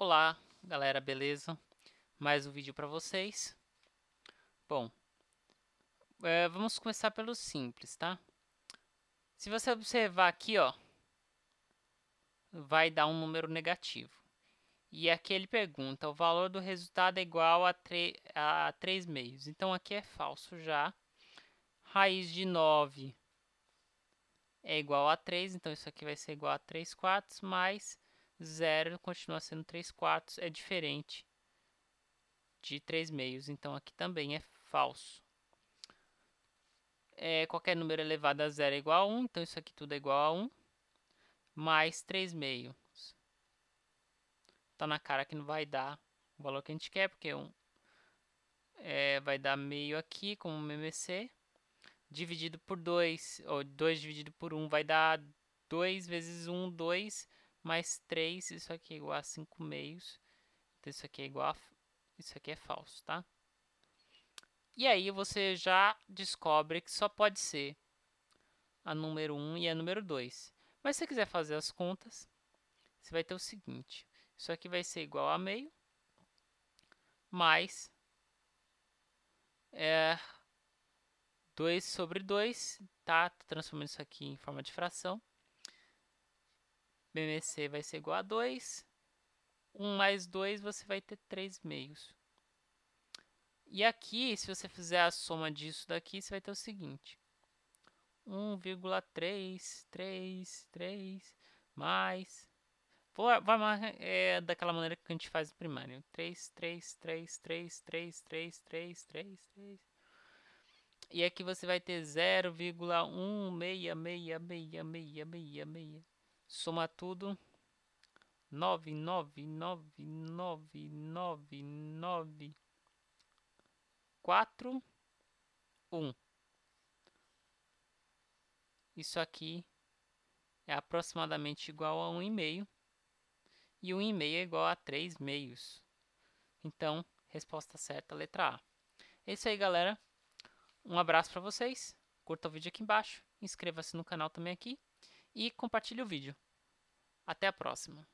Olá, galera, beleza? Mais um vídeo para vocês. Bom, é, vamos começar pelo simples, tá? Se você observar aqui, ó, vai dar um número negativo. E aqui ele pergunta, o valor do resultado é igual a, a 3 meios. Então aqui é falso já. Raiz de 9 é igual a 3, então isso aqui vai ser igual a 3 quartos, mais 0 continua sendo 3 quartos, é diferente de 3 meios, então aqui também é falso. É, qualquer número elevado a zero é igual a 1, então isso aqui tudo é igual a 1, mais 3 meios. Tá na cara que não vai dar o valor que a gente quer, porque 1 é, vai dar meio aqui, como MMC, dividido por 2, ou 2 dividido por 1 vai dar 2 vezes 1, 2, mais 3, isso aqui é igual a 5 meios. Então, isso aqui é igual a... Isso aqui é falso, tá? E aí você já descobre que só pode ser a número 1 e a número 2. Mas se você quiser fazer as contas, você vai ter o seguinte. Isso aqui vai ser igual a meio, mais é, 2 sobre 2, tá? Tô transformando isso aqui em forma de fração. BMC vai ser igual a 2. 1 mais 2, você vai ter 3 meios. E aqui, se você fizer a soma disso daqui, você vai ter o seguinte. 1,333 mais... Vai é, daquela maneira que a gente faz no primário. 3, 3, 3, 3, 3, 3, 3, 3, 3. E aqui você vai ter 0,1666666 Soma tudo. 9, 9, 9, 9, 9, 9, 4, 1. Isso aqui é aproximadamente igual a 1,5. E 1,5 é igual a 3 meios. Então, resposta certa, letra A. É isso aí, galera. Um abraço para vocês. Curta o vídeo aqui embaixo. Inscreva-se no canal também aqui e compartilhe o vídeo. Até a próxima!